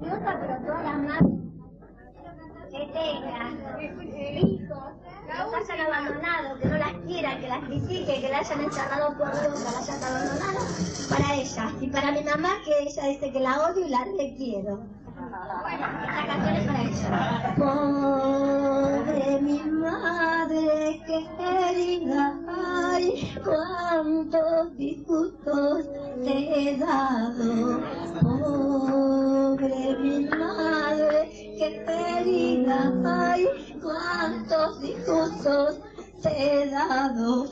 pero todas las que tengan hijos que hayan abandonado, que no las quieran, que las critiquen, que la hayan encerrado por Dios, la hayan abandonado, para ella. Y para mi mamá, que ella dice que la odio y la requiero. Esta canción es para ella. Pobre mi madre querida, ay, cuántos disgustos te he dado. Pobre mi madre querida, ay, cuántos disgustos te he dado.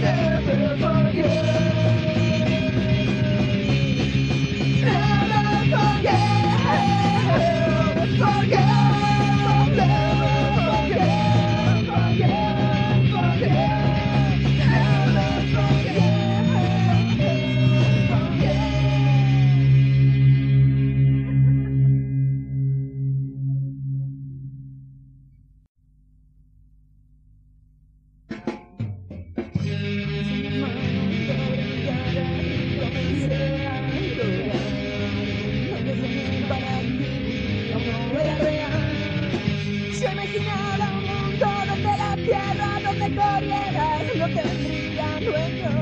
never forget. Yo imaginaba un mundo donde la tierra donde corriera lo que vendría luego.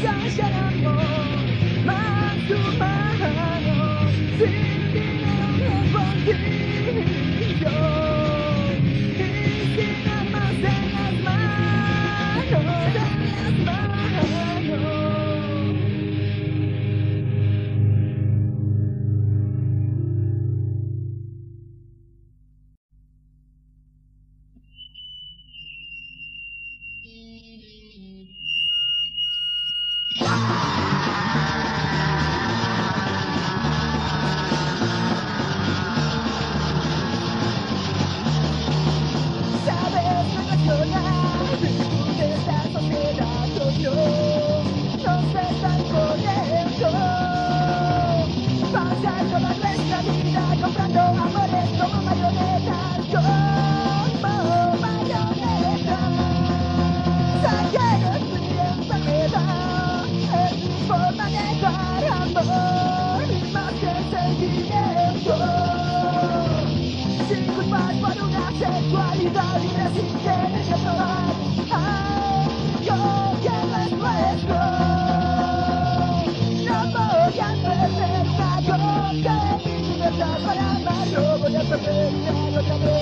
Sunshine and more, man. para amar, voy a perder una gota de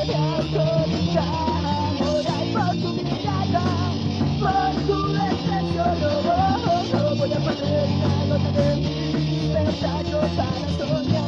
mi Ahora hay por tu mirada, por tu desprecio, no, no voy a perder una gota de mi libertad, para soñar.